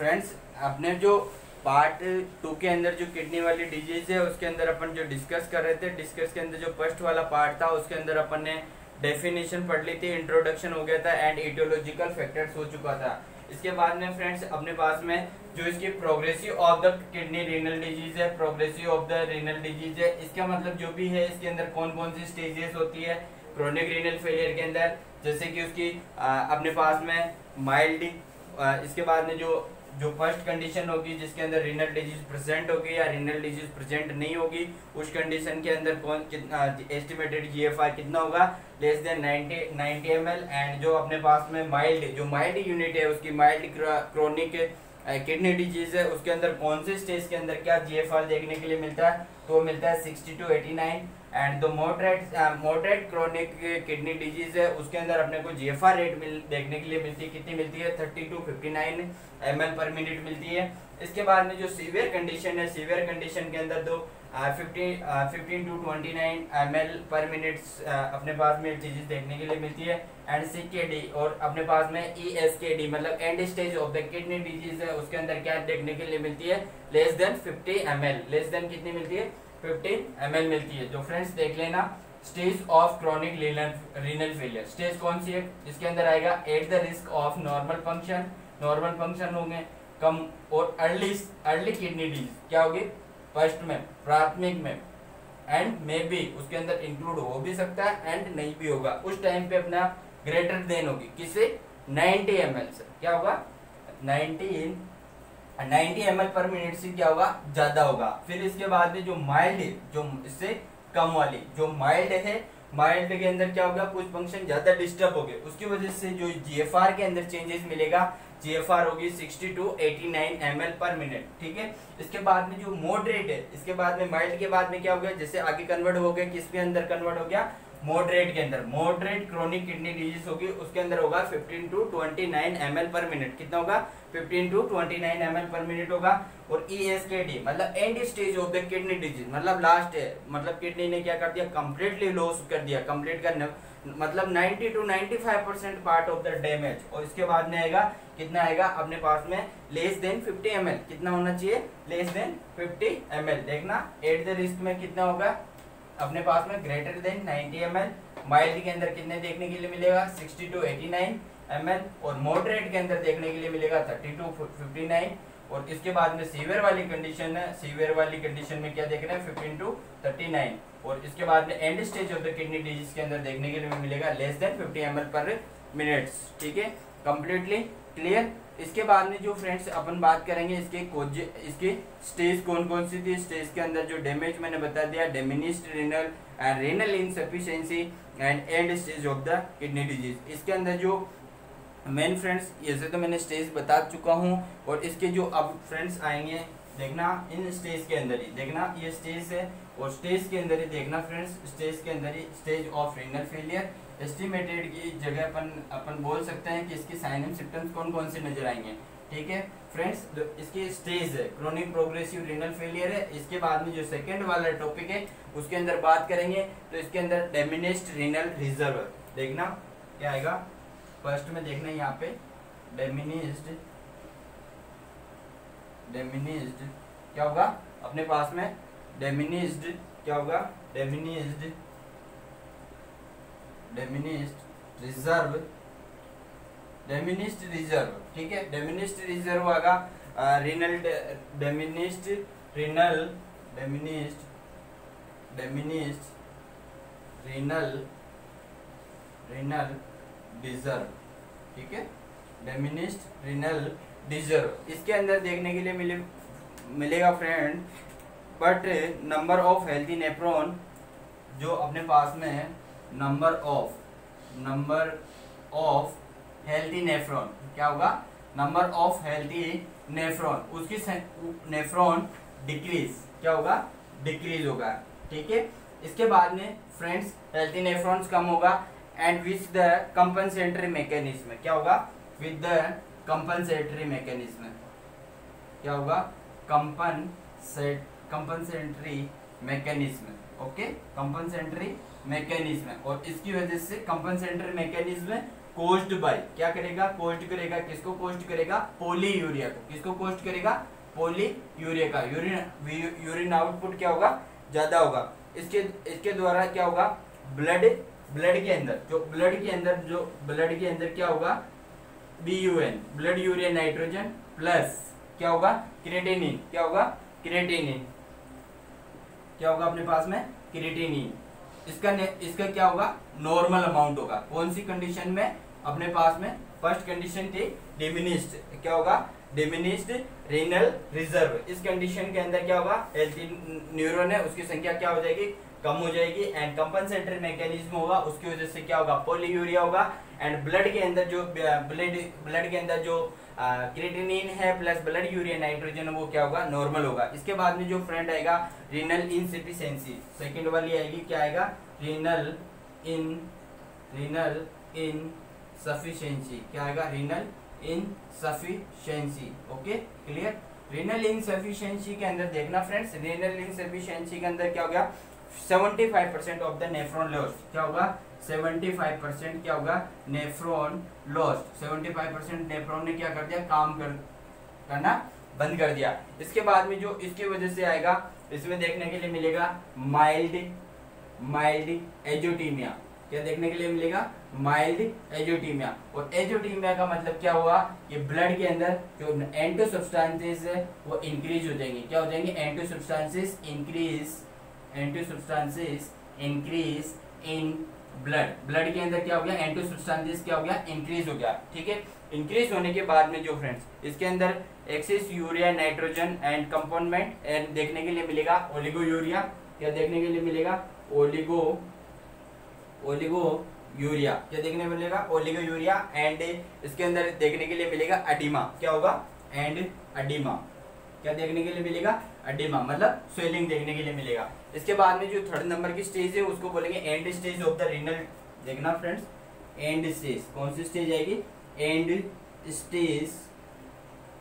Friends अपने जो part two के अंदर जो किडनी वाली डिज़ीज़ है उसके अंदर अपन जो डिस्कस कर रहे थे डिस्कस के अंदर जो फ़र्स्ट वाला पार्ट था उसके अंदर अपन ने डेफिनेशन पढ़ ली थी इंट्रोडक्शन हो गया था एंड इटियोलॉजिकल फैक्टर्स हो चुका था। इसके बाद में फ्रेंड्स अपने पास में जो इसकी progressive of the kidney renal disease है progressive of the renal disease है इसका मतलब जो भी है इसके अंदर कौन कौन सी स्टेजेस होती है क्रोनिक रीनल फेलियर के अंदर जैसे कि उसकी आ, अपने पास में माइल्ड इसके बाद में जो जो फ़र्स्ट कंडीशन होगी, जिसके अंदर रिनल डिज़ीज़ प्रेजेंट होगी या रिनल डिज़ीज़ प्रेजेंट नहीं होगी, उस कंडीशन के अंदर कौन कितना एस्टिमेटेड जीएफआर कितना होगा? लेस देन 90 90 एम एंड जो अपने पास में माइल्ड जो माइल्ड यूनिट है, उसकी माइल्ड क्रोनिक किडनी डिज़ीज़ है, उसके अंदर कौन से स्टेज के अंदर क्या जीएफआर देखने के लिए मिलता है? तो मिलता है sixty two eighty nine and दो moderate moderate chronic kidney disease है, उसके अंदर अपने को जीएफआर रेट मिल, देखने के लिए मिलती है। कितनी मिलती है? Thirty two fifty nine M per minute मिलती है। इसके बाद में जो सीवियर कंडीशन है सीवियर कंडीशन के अंदर दो fifteen to twenty nine M L per minute अपने पास में चीज़ें देखने के लिए मिलती है। एंड सी के डी और अपने पास में ई एस के डी मतलब end stage of the kidney disease है, उसके अंदर क्या देखने के लिए मिलती है? Less than fifty M L less than कितनी मिलती है? फिफ्टीन एम मिलती है। जो फ्रेंड्स देख लेना stage of chronic renal failure stage कौन सी है? इसके अंदर आएगा at the risk of normal function normal function होंगे कम और अर्ली अर्ली किडनी डिज़ीज़ क्या होगी? फ़र्स्ट में, प्राथमिक में। एंड मे बी उसके अंदर इंक्लूड हो भी सकता है एंड नहीं भी होगा। उस टाइम पे अपना ग्रेटर देन होगी। किसे? 90 एम से। क्या होगा? 90 90 एम पर मिनट से क्या होगा? ज़्यादा होगा। फिर इसके बाद में जो माइल्ड जो इससे कम वाली, जो माइल्ड है माइल्ड के अंदर क्या होगा? कुछ फ़ंक्शन ज़्यादा डिस्टर्ब हो गए उसकी वजह से जो जीएफआर के अंदर चेंजेस मिलेगा जीएफआर होगी 60 टू 89 एम पर मिनट ठीक है? इसके बाद में जो मॉडरेट है, इसके बाद में माइल्ड के बाद में क्या हो गया? जैसे आगे कन्वर्ट हो गया किसके अंदर कन्वर्ट हो गया? मॉडरेट के अंदर। मॉडरेट क्रोनिक किडनी डिज़ीज़ होगी, उसके अंदर होगा 15 टू 29 एम पर मिनट कितना होगा? 15 टू 29 एम पर मिनट होगा। और ई एस के डी मतलब end stage of the kidney disease मतलब लास्ट है मतलब किडनी ने क्या कर दिया? कंप्लीटली लॉस कर दिया। कंप्लीट का मतलब 90 to 95 percent part of the damage और इसके बाद में आएगा, कितना आएगा? अपने पास में लेस देन 50 एम कितना होना चाहिए? लेस देन 50 एम देखना एट द रिस्क में कितना होगा? अपने पास में ग्रेटर देन 90 एम माइल्ड के अंदर कितने देखने के लिए मिलेगा? 60 टू 89 एम और मॉडरेट के अंदर देखने के लिए मिलेगा 30 टू 59 और इसके बाद में सीवियर वाली कंडीशन है। सीवियर वाली कंडीशन में क्या देख रहे हैं? 15 टू 39 और इसके बाद में end stage of the kidney disease के अंदर देखने के लिए मिलेगा less than 50 M per minutes ठीक है? कंप्लीटली क्लियर इसके बाद में जो फ्रेंड्स अपन बात करेंगे, इसके कोज इसके स्टेज कौन कौन सी थी? स्टेज के अंदर जो डैमेज मैंने बता दिया diminished renal and renal insufficiency and end stage of the kidney disease इसके अंदर जो मेन फ्रेंड्स ऐसे तो मैंने स्टेज बता चुका हूँ, और इसके जो अब फ्रेंड्स आएँगे, देखना इन स्टेज के अंदर ही, देखना ये स्टेज है, और स्टेज के अंदर ही देखना फ्रेंड्स स्टेज के अंदर ही stage of renal failure estimated की जगह अपन अपन बोल सकते हैं कि इसकी साइन एंड सिम्टम्स कौन कौन से नज़र आएँगे। ठीक है? फ्रेंड्स इसकी स्टेज है क्रोनिक प्रोग्रेसिव रीनल फेलियर है, इसके बाद में जो सेकंड वाला टॉपिक है, उसके अंदर बात करेंगे तो इसके अंदर डेमिनेस्ट रीनल रिज़र्व देखना क्या आएगा? फ़र्स्ट में देखना यहाँ पे डेमिनिस्ड डेमिनिस्ड क्या होगा? अपने पास में डेमिनिस्ड क्या होगा? डेमिनिस्ड डेमिनिस्ट रिज़र्व डेमिनिस्ट रिज़र्व ठीक है? डेमिनिस्ट रिज़र्व आगा renal diminished renal diminished diminished renal renal reserve ठीक है? डेमिनिस्ट रिनल डिजर्व इसके अंदर देखने के लिए मिले, मिलेगा friend but number of healthy nephron जो अपने पास में है number of number of healthy nephron, क्या होगा? नंबर ऑफ़ हेल्थी नेफ्रॉन, उसकी नेफ्रॉन डिक्रीज, क्या होगा? डिक्रीज होगा, ठीक है? इसके बाद में, फ्रेंड्स, हेल्थी नेफ्रॉन्स कम होगा and with the compensatory mechanism क्या होगा? विद द कंपनसेटरी मैकेनिज्म क्या होगा? Compensate compensatory mechanism okay compensatory mechanism और इसकी वजह से कंपनसेटरी मैकेनिज्म कोस्ड बाय क्या करेगा? कोस्ट करेगा किसको? कोस्ट करेगा पोली यूरिया को। किसको कोस्ट करेगा? पोली यूरिया का। यूरिन यूरिन आउटपुट क्या होगा? ज़्यादा होगा। इसके इसके द्वारा क्या होगा? ब्लड ब्लड के अंदर। जो ब्लड के अंदर, जो ब्लड के अंदर क्या होगा? B U N blood urea nitrogen plus क्या होगा? क्रेटेनिन क्या होगा? क्रेटेनिन क्या होगा अपने पास में? क्रेटेनिन इसका इसका क्या होगा? नॉर्मल अमाउंट होगा। कौन सी कंडीशन में? अपने पास में। फ़र्स्ट कंडीशन थी डिमिनिस्ड क्या होगा? डिमिनिस्ड रीनल रिज़र्व इस कंडीशन के अंदर क्या होगा? हेल्थी न्यूरोन है, उसकी संख्या क्या हो जाएगी? कम हो जाएगी एंड कंपनसेटरी मैकेनिज्म होगा, उसकी वजह से क्या होगा? पोलीयूरिया होगा एंड ब्लड के अंदर जो ब्लड ब्लड के अंदर जो क्रिएटिनिन है प्लस ब्लड यूरिया नाइट्रोजन वो क्या होगा? नॉर्मल होगा। इसके बाद में जो फ्रेंड आएगा रीनल इनसिफिशियंसी सेकंड वाली आएगी, क्या आएगा? Renal in renal insufficiency क्या आएगा? Renal insufficiency okay clear renal insufficiency के अंदर देखना फ्रेंड्स रीनल इनसफिशियंसी के अंदर क्या हो गया? 75 percent of the nephron lost क्या होगा? 75 परसेंट क्या होगा? नेफ्रॉन लॉस्ट 75 परसेंट नेफ्रॉन ने क्या कर दिया? काम कर, करना बंद कर दिया। इसके बाद में जो इसकी वजह से आएगा, इसमें देखने के लिए मिलेगा माइल्ड माइल्ड एजोटीमिया क्या देखने के लिए मिलेगा? माइल्ड एजोटीमिया और एजोटीमिया का मतलब क्या हुआ? कि ब्लड के अंदर जो एंटो सब्सटेंसेस है, वो इंक्रीज हो जाएँगे। क्या हो जाएँगे? एंटो substances increase एंटो substances increase in blood blood के अंदर क्या हो गया? एंटो सब्सटेंसेस क्या हो गया? इंक्रीज हो गया। ठीक है? इंक्रीज होने के बाद में जो फ्रेंड्स इसके अंदर एक्सेस यूरिया नाइट्रोजन एंड कंपाउंडमेंट एंड देखने के लिए मिलेगा ओलिगो यूरिया क्या देखने के लिए मिलेगा? ओलिगो ओलिगो यूरिया क्या देखने को मिलेगा? ओलिगो यूरिया एंड इसके अंदर देखने के लिए मिलेगा अडीमा क्या होगा? एंड अडीमा क्या देखने के लिए मिलेगा? अडीमा मतलब स्वेलिंग देखने के लिए मिलेगा। इसके बाद में जो थर्ड नंबर की स्टेज है, उसको बोलेंगे end stage of the renal देखना फ्रेंड्स एंड स्टेज कौन सी स्टेज आएगी? एंड स्टेज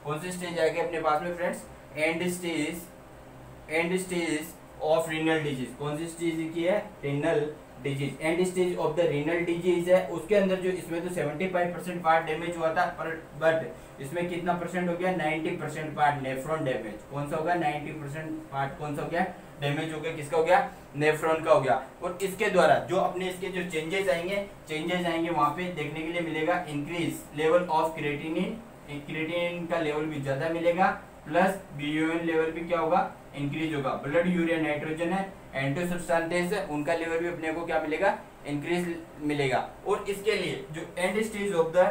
कौन सी स्टेज आएगी अपने पास में friends end stage end stage of renal disease कौन सी स्टेज की है? Renal disease end stage of the renal disease है, उसके अंदर जो इसमें तो 75 परसेंट पार्ट डैमेज हुआ था, पर बट इसमें कितना परसेंट हो गया? 90 परसेंट पार्ट नेफ्रॉन डैमेज कौन सा हो गया? 90 परसेंट पार्ट कौन सा हो गया? डैमेज हो गया. किसका हो गया? नेफ्रॉन का हो गया. और इसके द्वारा जो अपने इसके जो चेंजेस आएँगे चेंजेस आएँगे वहाँ पे देखने के लिए मिलेगा increase level of creatinine creatinine का लेवल भी ज़्यादा मिलेगा प्लस बीयूएन लेवल भी क्या होगा? इंक्रीज होगा. ब्लड यूरिया नाइट्रोजन है एंटी सब्सटेंसेस है, उनका लेवल भी अपने को क्या मिलेगा? इंक्रीज मिलेगा। और इसके लिए जो end stage of the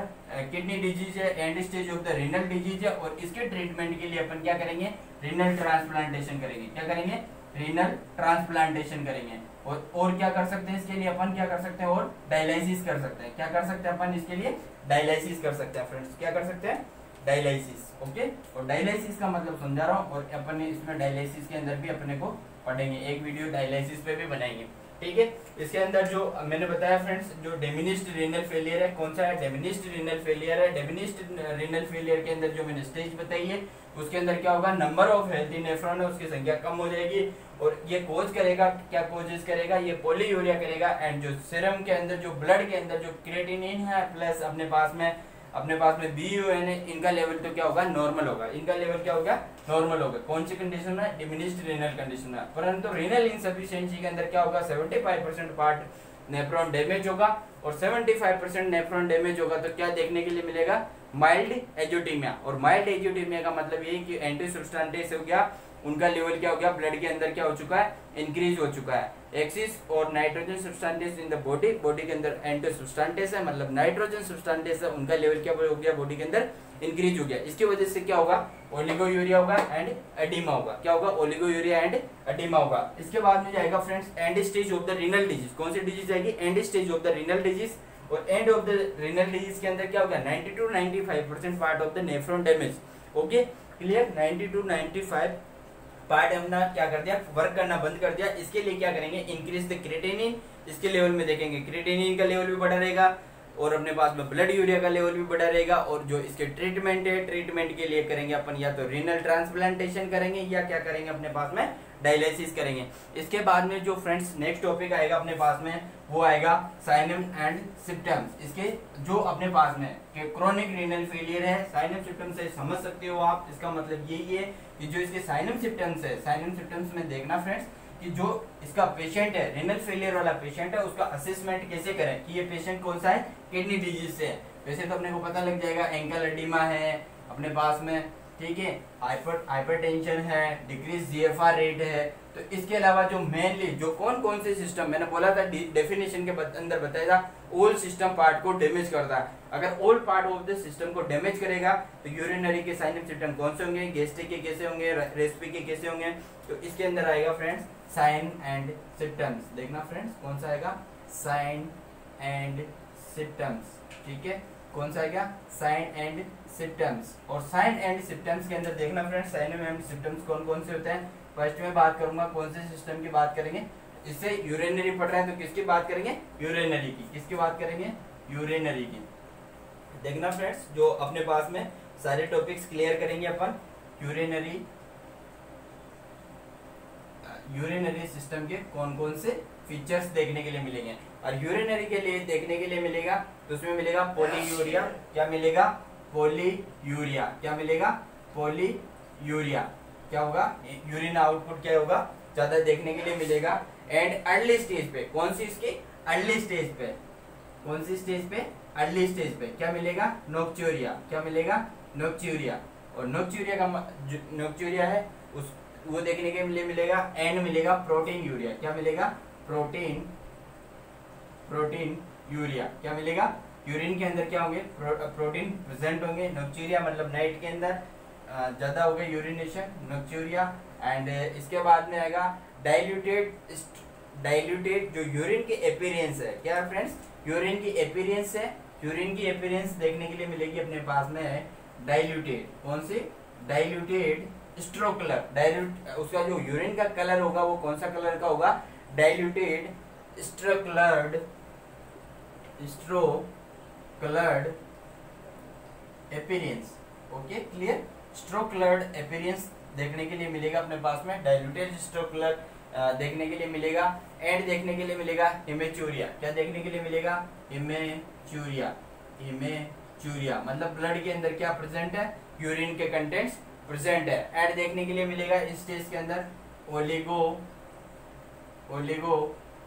kidney disease है end stage of the renal disease है, और इसके ट्रीटमेंट के लिए अपन क्या करेंगे? रिनल ट्रांसप्लांटेशन करेंगे। क्या करेंगे? रिनल ट्रांसप्लांटेशन करेंगे। और और क्या कर सकते हैं इसके लिए अपन? क्या कर सकते हैं? और डायलिसिस कर सकते हैं। क्या कर सकते हैं अपन इसके लिए? डायलिसिस कर सकते हैं फ्रेंड्स क्या कर सकते हैं? डायलिसिस ओके और डायलिसिस का मतलब समझा रहा हूँ, और अपन इसमें डायलिसिस के अंदर भी अपने को पढ़ेंगे, एक वीडियो डायलिसिस पे भी बनाएँगे। ठीक है? इसके अंदर जो, मैंने बताया फ्रेंड्स जो डेमिनिस्ट रीनल फेलियर है, कौन सा है? डेमिनिस्ट रीनल फेलियर है। डेमिनिस्ट रीनल फेलियर के अंदर जो मैंने स्टेज बताई है, उसके अंदर क्या होगा? नंबर ऑफ़ हेल्थी नेफ्रॉन है, उसकी संख्या कम हो जाएगी और ये कोज करेगा, क्या कोजेस करेगा? ये पोलीयूरिया करेगा। एंड जो सिरम के अंदर, जो ब्लड के अंदर जो क्रिएटिनिन है प्लस अपने पास में अपने पास में बी यू एन इनका लेवल तो क्या होगा? नॉर्मल होगा। इनका लेवल क्या होगा? नॉर्मल होगा। कौन सी कंडीशन में डिमिनिस्ड रेनल कंडीशन में परंतु रेनल इनसफिशियंसी के अंदर क्या होगा? 75 परसेंट पार्ट नेफ्रॉन डैमेज होगा और 75 परसेंट नेफ्रॉन डैमेज होगा। तो क्या देखने के लिए मिलेगा? माइल्ड एजोटीमिया और माइल्ड एजोटीमिया का मतलब ये कि एंटी सब्सटेंटेस हो गया। उनका लेवल क्या हो गया? ब्लड के अंदर क्या हो चुका है? इंक्रीज हो चुका है। एक्सिस और nitrogen substances in the body body के अंदर एंटी सब्सटेंटेस है मतलब नाइट्रोजन सब्सटेंटेस है, उनका लेवल क्या हो गया? बॉडी के अंदर इंक्रीज हो गया। इसकी वजह से क्या होगा? ओलिगो यूरिया होगा एंड एडिमा होगा। क्या होगा? ओलिगो यूरिया एंड एडिमा होगा। इसके बाद में जाएगा friends end stage of the renal disease कौन सी डिज़ीज़ आएगी end stage of the renal disease और end of the renal disease के अंदर क्या होगा? 90 to 95 percent part of the nephron damage okay clear 90 to 95 part हमने क्या कर दिया? वर्क करना बंद कर दिया। इसके लिए क्या करेंगे? इंक्रीज द क्रिएटिनिन इसके लेवल में देखेंगे। क्रिएटिनिन का लेवल भी बढ़ा रहेगा और अपने पास में ब्लड यूरिया का लेवल भी बढ़ा रहेगा और जो इसके ट्रीटमेंट है ट्रीटमेंट के लिए करेंगे अपन या तो रीनल ट्रांसप्लांटेशन करेंगे या क्या करेंगे? अपने पास में डायलिसिस करेंगे। इसके बाद में जो फ्रेंड्स नेक्स्ट टॉपिक आएगा अपने पास में, वो आएगा साइनम एंड सिम्टम्स इसके जो अपने पास में क्रोनिक रीनल फेलियर है साइनम सिम्टम्स से समझ सकते हो आप। इसका मतलब यही है कि जो इसके साइनम सिम्टम्स है साइनम सिम्टम्स में देखना फ्रेंड्स कि जो इसका पेशेंट है रेनल फेलियर वाला पेशेंट है, उसका असेसमेंट कैसे करें कि ये पेशेंट कौन सा है? किडनी डिज़ीज़ से है। वैसे तो अपने को पता लग जाएगा एंकल एडिमा है, अपने पास में ठीक है? हाइपर हाइपरटेंशन है डिक्रीज जीएफआर रेट है तो इसके अलावा जो मेनली जो कौन कौन से सिस्टम मैंने बोला था डेफिनेशन के अंदर बताया था ओल सिस्टम पार्ट को डैमेज करता है। अगर all part of the system को डैमेज करेगा तो यूरिनरी के साइन सिस्टम कौन से होंगे? गेस्ट्रिक के कैसे होंगे? रेस्पी के कैसे होंगे? तो इसके अंदर आएगा फ्रेंड्स साइन एंड सिम्टम्स देखना फ्रेंड्स कौन सा आएगा? साइन एंड सिम्टम्स ठीक है? कौन सा आएगा? साइन एंड सिम्टम्स और साइन एंड सिम्टम्स के अंदर देखना फ्रेंड्स साइन एंड सिम्टम्स कौन कौन से होते हैं? फ़र्स्ट में बात करूँगा कौन से सिस्टम की बात करेंगे। इससे यूरिनरी पढ़ रहे हैं तो किसकी बात करेंगे? यूरिनरी की। किसकी बात करेंगे? यूरिनरी की। देखना फ्रेंड्स जो अपने पास में सारे टॉपिक्स क्लियर करेंगे अपन यूरिनरी यूरिनरी सिस्टम के कौन कौन से फीचर्स देखने के लिए मिलेंगे। और यूरिनरी के लिए देखने के लिए मिलेगा तो उसमें मिलेगा पोलीयूरिया क्या मिलेगा? पोलीयूरिया। क्या मिलेगा? पोली यूरिया क्या होगा? यूरिन आउटपुट क्या होगा? ज़्यादा देखने के लिए मिलेगा। एंड अर्ली स्टेज पे। कौन सी इसकी? अर्ली स्टेज पे। कौन सी स्टेज पे? अर्ली स्टेज पे। क्या मिलेगा? नोक्चूरिया क्या मिलेगा? नोक्चूरिया और नोक्चूरिया का नोक्चूरिया है, उस वो देखने के लिए मिलेगा। एंड मिलेगा प्रोटीन यूरिया क्या मिलेगा? प्रोटीन प्रोटीन यूरिया क्या मिलेगा? यूरिन के अंदर क्या होंगे? प्रो, प्रोटीन प्रेजेंट होंगे। नोक्चूरिया मतलब नाइट के अंदर ज़्यादा हो गया यूरिनेशन नोक्चूरिया एंड इसके बाद में आएगा डाइल्यूटेड डाइल्यूटेड जो यूरिन की एपीरियंस है। क्या फ्रेंड्स? यूरिन की एपीरियंस है। यूरिन की एपीरियंस देखने के लिए मिलेगी अपने पास में डाइल्यूटेड। कौन सी? डाइल्यूटेड स्ट्रो कलर डाइल्यूट उसका जो यूरिन का कलर होगा वो कौन सा कलर का होगा? Diluted straw coloured straw coloured appearance okay clear straw coloured appearance देखने के लिए मिलेगा अपने पास में डाइल्यूटेड स्ट्रोक कलर देखने के लिए मिलेगा एंड देखने के लिए मिलेगा इमेचूरिया क्या देखने के लिए मिलेगा? इमेचूरिया इमेचूरिया मतलब ब्लड के अंदर क्या प्रेजेंट है? यूरिन के कंटेंट्स प्रेजेंट है. एड देखने के लिए मिलेगा इस स्टेज के अंदर oligo oligo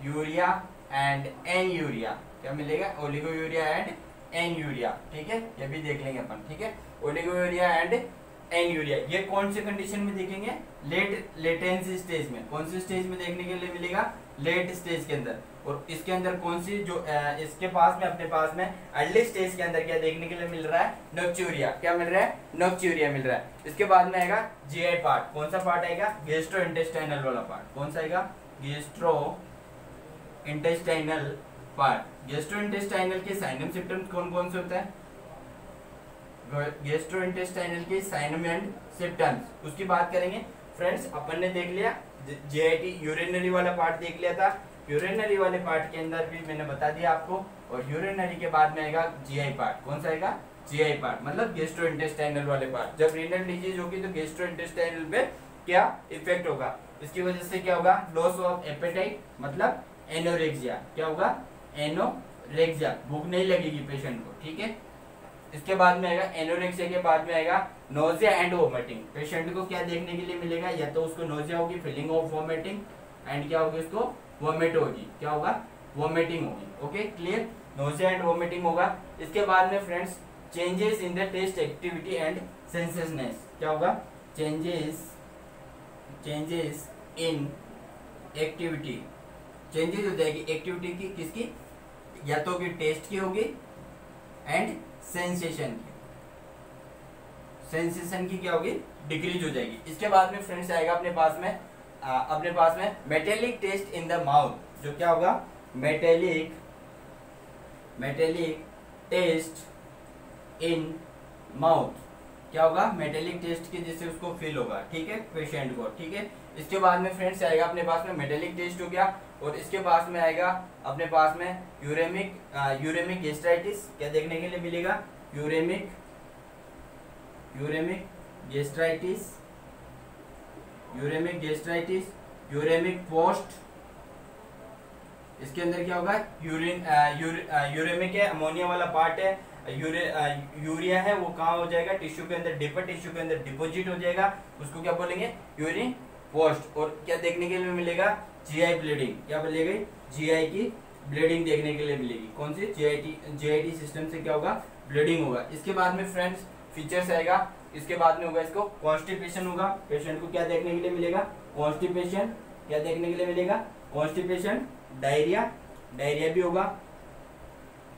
urea and anuria क्या मिलेगा? Oliguria and anuria ठीक है? ये भी देख लेंगे अपन, ठीक है? Oliguria and anuria ये कौन से कंडीशन में देखेंगे? लेट लेटेंसी स्टेज में। कौन सी स्टेज में देखने के लिए मिलेगा? लेट स्टेज के अंदर। और इसके अंदर कौन सी जो इसके पास में, अपने पास में अर्ली स्टेज के अंदर क्या देखने के लिए मिल रहा है? नोक्चूरिया क्या मिल रहा है? नोक्चूरिया मिल रहा है। इसके बाद में आएगा जीआई पार्ट कौन सा पार्ट आएगा? गेस्ट्रो इंटेस्टाइनल वाला पार्ट कौन सा आएगा? Gastrointestinal part gastrointestinal के साइनम सिम्टम्स कौन कौन से होते हैं? गेस्ट्रो इंटेस्टाइनल के साइनम एंड सिम्टम्स उसकी बात करेंगे। फ्रेंड्स, अपन ने देख लिया जेआईटी यूरिनरी वाला पार्ट देख लिया था। यूरिनरी वाले पार्ट के अंदर भी मैंने बता दिया आपको। और यूरिनरी के बाद में आएगा जीआई पार्ट। कौन सा आएगा? जीआई पार्ट मतलब गेस्ट्रो इंटेस्टाइनल वाले पार्ट। जब रीनल डिज़ीज़ होगी तो गेस्ट्रो इंटेस्टाइनल पे क्या इफ़ेक्ट होगा? इसकी वजह से क्या होगा? लॉस ऑफ़ एपेटाइट मतलब एनोरेक्सिया क्या होगा? एनोरेक्सिया, भूख नहीं लगेगी पेशेंट को, ठीक है? इसके बाद में आएगा एनोरेक्सिया, के बाद में आएगा नोजिया एंड वोमिटिंग पेशेंट को क्या देखने के लिए मिलेगा? या तो उसको नोजिया होगी फीलिंग ऑफ़ वोमिटिंग एंड क्या होगी उसको? वोमिट होगी. क्या होगा? वोमिटिंग होगी. Okay clear nausea and vomiting होगा. इसके बाद में friends changes in the taste activity and sensation क्या होगा? Changes changes in activity changes हो जाएगी. एक्टिविटी की किसकी? या तो कि टेस्ट की होगी एंड सेंसेशन की। सेंसेशन की क्या होगी? डिक्रीज हो जाएगी। इसके बाद में फ्रेंड्स आएगा अपने पास में आ, अपने पास में metallic taste in the mouth जो क्या होगा? Metallic metallic taste in mouth क्या होगा? मेटेलिक टेस्ट के जैसे उसको फील होगा। ठीक है? पेशेंट को। ठीक है? इसके बाद में फ्रेंड्स आएगा अपने पास में मेटेलिक टेस्ट हो गया। और इसके पास में आएगा अपने पास में यूरेमिक यूरेमिक गेस्ट्राइटिस क्या देखने के लिए मिलेगा? Uremic uremic gastritis uremic gastritis uremic post इसके अंदर क्या होगा? यूरिन यूरेमिक है अमोनिया वाला पार्ट है यूरे, यूरिया है वो कहाँ हो जाएगा? टिश्यू के अंदर डिपर टिश्यू के अंदर डिपोजिट हो जाएगा। उसको क्या बोलेंगे? यूरिन पोस्ट और क्या देखने के लिए मिलेगा? जीआई ब्लीडिंग क्या मिलेगी? जीआई की ब्लीडिंग देखने के लिए मिलेगी। कौन सी? जीआईटी जीआईटी सिस्टम से क्या होगा? ब्लीडिंग होगा। इसके बाद में फ्रेंड्स फीचर्स आएगा। इसके बाद में होगा इसको कॉन्स्टिपेशन होगा। पेशेंट को क्या देखने के लिए मिलेगा? कॉन्स्टिपेशन क्या देखने के लिए मिलेगा? कॉन्स्टिपेशन डायरिया डायरिया भी होगा।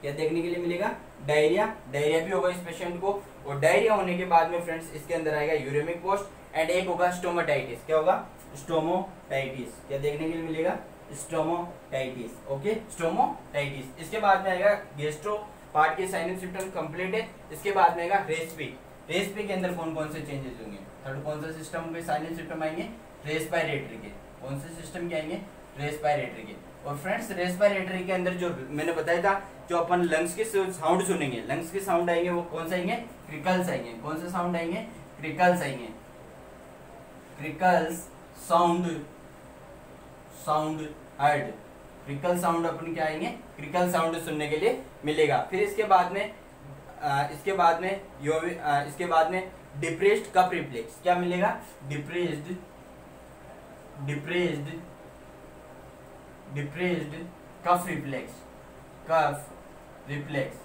क्या देखने के लिए मिलेगा? डायरिया डायरिया भी होगा इस पेशेंट को। और डायरिया होने के बाद में फ्रेंड्स इसके अंदर आएगा यूरेमिक पोस्ट एंड एक होगा स्टोमाटाइटिस क्या होगा? स्टोमोटाइटिस क्या देखने के लिए मिलेगा? स्टोमोटाइटिस ओके स्टोमोटाइटिस इसके बाद में आएगा गेस्ट्रो पार्ट के साइनिक सिम्टम कंप्लीट है, इसके बाद में आएगा रेस्पी रेस्पी के अंदर कौन कौन से चेंजेस होंगे? थर्ड कौन सा सिस्टम होंगे साइनिक सिम्टम आएँगे? रेस्पायरेटरी के, कौन से सिस्टम के आएँगे? रेस्पायरेटरी के, और फ्रेंड्स रेस्पायरेटरी के अंदर जो मैंने बताया था, जो अपन लंग्स के साउंड सुनेंगे लंग्स के साउंड आएँगे, वो कौन से आएँगे? क्रिकल्स आएँगे, कौन से साउंड आएँगे? क्रिकल्स आएँगे। Crackles sound sound heard crackle sound अपन क्या आएँगे? क्रिकल साउंड सुनने के लिए मिलेगा। फिर इसके बाद में इसके बाद में यो इसके बाद में डिप्रेस्ड कप रिफ्लेक्स क्या मिलेगा? Depressed depressed depressed cough reflex cough reflex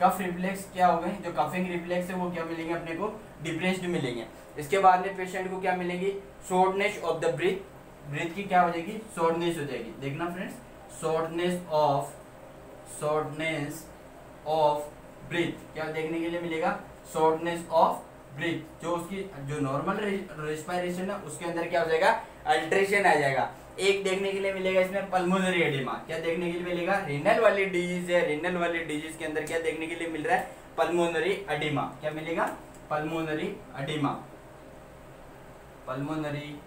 cough reflex क्या हो गए जो कफिंग रिफ्लेक्स है, वो क्या मिलेंगे अपने को? डिप्रेस्ड मिलेंगे। इसके बाद में पेशेंट को क्या मिलेगी? Shortness of the breath breath की क्या हो जाएगी? शॉर्टनेस हो जाएगी। देखना friends shortness of shortness of breath क्या देखने के लिए मिलेगा? शॉर्टनेस ऑफ़ ब्रीथ जो उसकी जो नॉर्मल रेस्पायरेशन है, उसके अंदर क्या हो जाएगा? अल्ट्रेशन आ जाएगा। एक देखने के लिए मिलेगा इसमें पल्मोनरी एडिमा क्या देखने के लिए मिलेगा? रिनल वाली डिज़ीज़ है। रिनल वाली डिज़ीज़ के अंदर क्या देखने के लिए मिल रहा है? पल्मोनरी अडिमा क्या मिलेगा? Pulmonary oedema. पल्मोनरी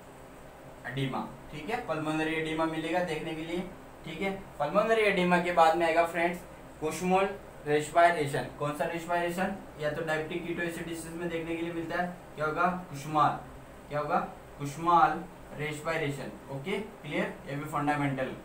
अडिमा, ठीक है? पल्मोनरी एडिमा मिलेगा देखने के लिए, ठीक है? पल्मोनरी एडिमा के बाद में आएगा फ्रेंड्स, कुशमोल रेस्पायरेशन। कौन सा रेस्पायरेशन? या तो डायबिटिक कीटोएसिडिस में देखने के लिए मिलता है। क्या होगा? कुशमाल क्या होगा? Kussmaul respiration. ओके? क्लियर ये भी फंडामेंटल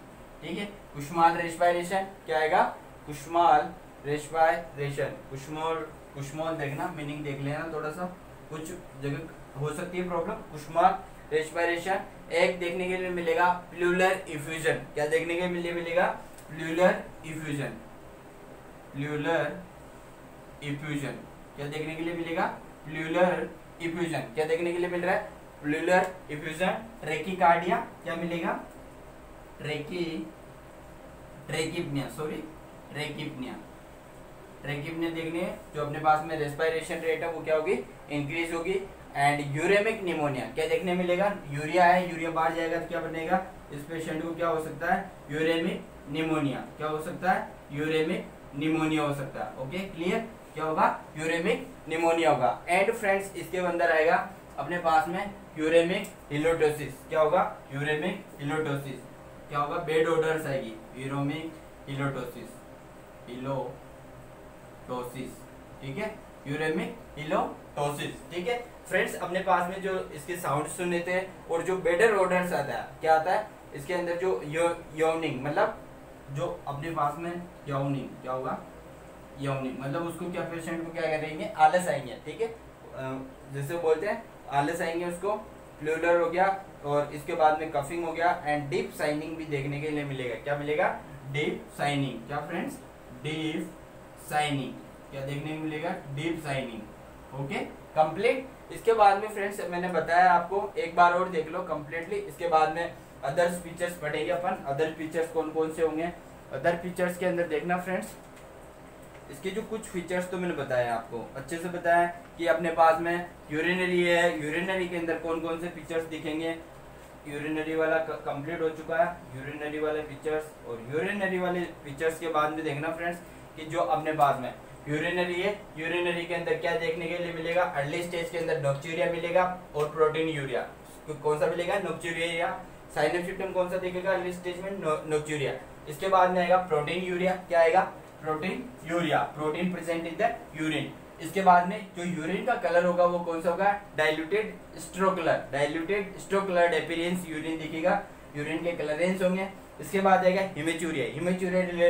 ठीक है? कुशमाल रेस्पायरेशन, क्या आएगा? कुशमाल रेस्पायरेशन। कुशमोल कुशमोल देखना मीनिंग देख लेना थोड़ा सा कुछ जगह हो सकती है प्रॉब्लम कुशमाल रेस्पायरेशन एक देखने के लिए मिलेगा प्लूलर इफ्यूजन क्या देखने के लिए मिलेगा? प्लूलर इफ्यूजन प्लूलर इफ्यूजन क्या देखने के लिए मिलेगा? प्लूलर इफ्यूजन क्या देखने के लिए मिल रहा है? प्लूलर इफ्यूजन ट्रेकिकार्डिया क्या मिलेगा? ट्रेकी ट्रेकिपनिया सॉरी ट्रेकिपनिया ट्रेकिपनिया देखने जो अपने पास में रेस्पायरेशन रेट है, वो क्या होगी? इंक्रीज होगी। एंड यूरेमिक निमोनिया क्या देखने मिलेगा? यूरिया है यूरिया बाहर जाएगा तो क्या बनेगा? इस पेशेंट को क्या हो सकता है? यूरेमिक निमोनिया क्या हो सकता है? यूरेमिक निमोनिया हो सकता है। ओके क्लियर क्या होगा? यूरेमिक निमोनिया होगा। एंड फ्रेंड्स इसके अंदर आएगा अपने पास में यूरेमिक हिलोटोसिस क्या होगा? यूरेमिक हिलोटोसिस क्या होगा? बेड ओडर्स आएगी। यूरोमिक हिलोटोसिस हिलोटोसिस ठीक है? यूरेमिक हिलोटोसिस ठीक है? फ्रेंड्स अपने पास में जो इसके साउंड सुने थे और जो बेडर ओडर्स आता है, क्या आता है? इसके अंदर जो योनिंग मतलब जो अपने पास में यौनिंग क्या होगा? यौनिंग मतलब उसको क्या पेशेंट को क्या करेंगे? आलस आएँगे, ठीक है? जैसे बोलते हैं, आलस आएँगे उसको फ्लूलर हो गया और इसके बाद में कफिंग हो गया एंड डीप साइनिंग भी देखने के लिए मिलेगा। क्या मिलेगा? डीप साइनिंग क्या फ्रेंड्स डीप साइनिंग क्या देखने को मिलेगा? डीप साइनिंग ओके कंप्लीट इसके बाद में फ्रेंड्स मैंने बताया आपको, एक बार और देख लो कंप्लीटली इसके बाद में अदर फीचर्स पढ़ेंगे अपन. अदर फीचर्स कौन कौन से होंगे? अदर फीचर्स के अंदर देखना फ्रेंड्स इसके जो कुछ फीचर्स तो मैंने बताया आपको. अच्छे से बताया कि अपने पास में यूरिनरी है. यूरिनरी के अंदर कौन कौन से फीचर्स दिखेंगे? यूरिनरी वाला कंप्लीट हो चुका है. यूरिनरी वाले फीचर्स और यूरिनरी वाले फीचर्स के बाद में देखना फ्रेंड्स कि जो अपने पास में यूरिनरी है यूरिनरी के अंदर क्या देखने के लिए मिलेगा? अर्ली स्टेज के अंदर नोक्चूरिया मिलेगा और प्रोटीन यूरिया कौन सा मिलेगा? नोक्चूरिया साइनोसिटम कौन सा देखेगा? अर्ली स्टेज में नोक्चूरिया इसके बाद में आएगा प्रोटीन यूरिया क्या आएगा? Proteinuria protein present in the urine इसके बाद में जो यूरिन का कलर होगा, वो कौन सा होगा? Diluted straw colour diluted straw colour appearance urine दिखेगा। यूरिन के कलरेंस होंगे। इसके बाद आएगा hematuria hematuria